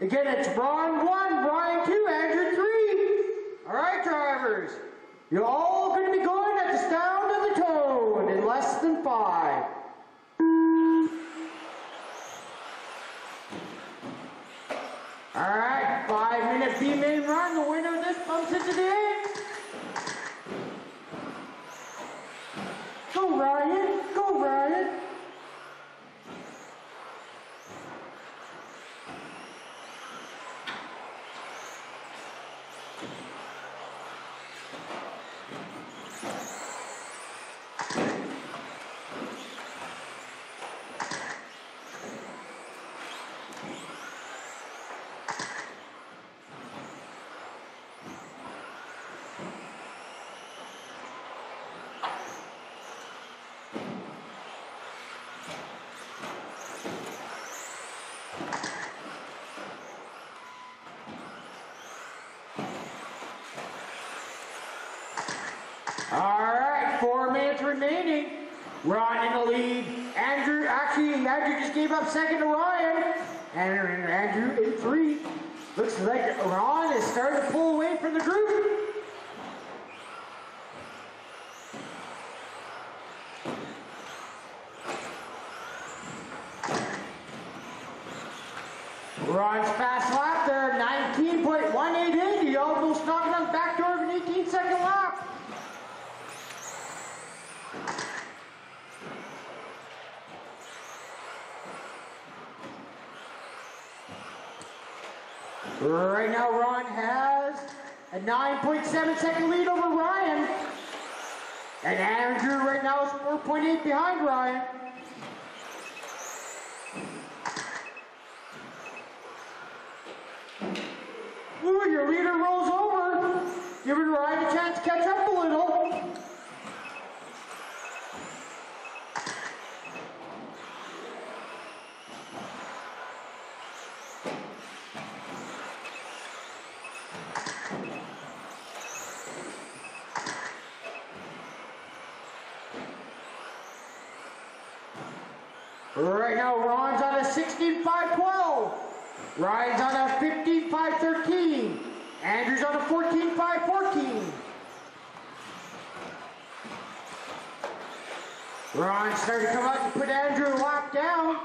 Again, it's Ron 1, Ryan 2, Andrew 3. All right, drivers. You're all going to be going at the sound of the tone in less than five. All right, five minute B main run. The winner of this bumps into the eight. Go Ryan, go Ryan. All right, four remaining. Ron in the lead. Andrew, actually, Andrew just gave up second to Ryan. And Andrew in three. Looks like Ron is starting to pull away from the group. Ron's fast lap Right now, Ron has a 9.7 second lead over Ryan. And Andrew right now is 4.8 behind Ryan. Ooh, your leader rolls over, giving Ryan a chance to catch up a little. Right now, Ron's on a 16-5-12. Ryan's on a 15-5-13. Andrew's on a 14-5-14. Ron's starting to come out and put Andrew locked down.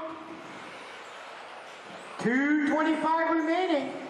2.25 remaining.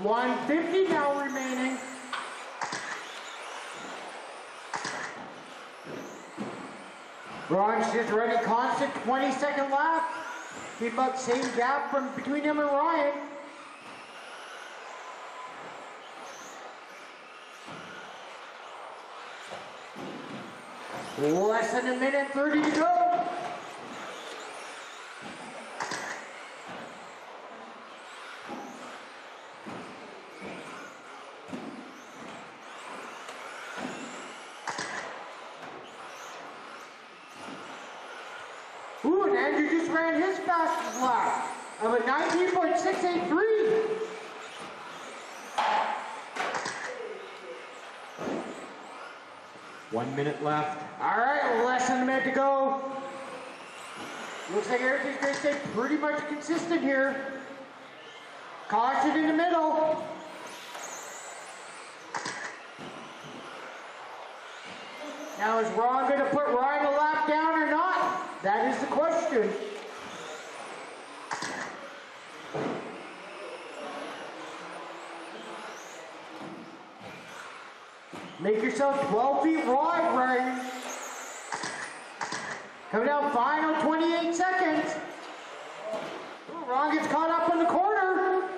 One fifty now remaining. Ron's just running constant 20 second lap. Keep up same gap from between him and Ryan. Less than a minute 30 to go. Ooh, and Andrew just ran his fastest lap of a 19.683. One minute left. All right, less than a minute to go. Looks like everything's going to stay pretty much consistent here. Caution in the middle. Now is Ron going to put Ryan a lap down or not? That is the question. Make yourself 12 feet wide, Ryan. Coming down final 28 seconds. Ron gets caught up in the corner.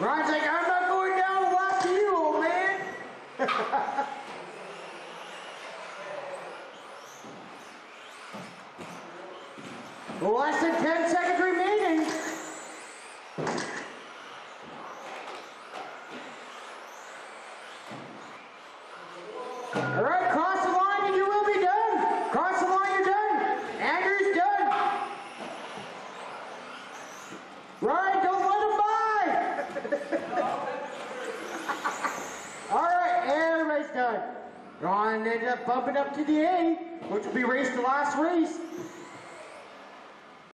Ron's like, I'm not going down a lap to you, old man. Less than 10 seconds remaining. All right, cross the line and you will be done. Cross the line, you're done. Andrew's done. Ryan, don't let him by. All right, everybody's done. Ron ended up bumping up to the A, which will be race the last race.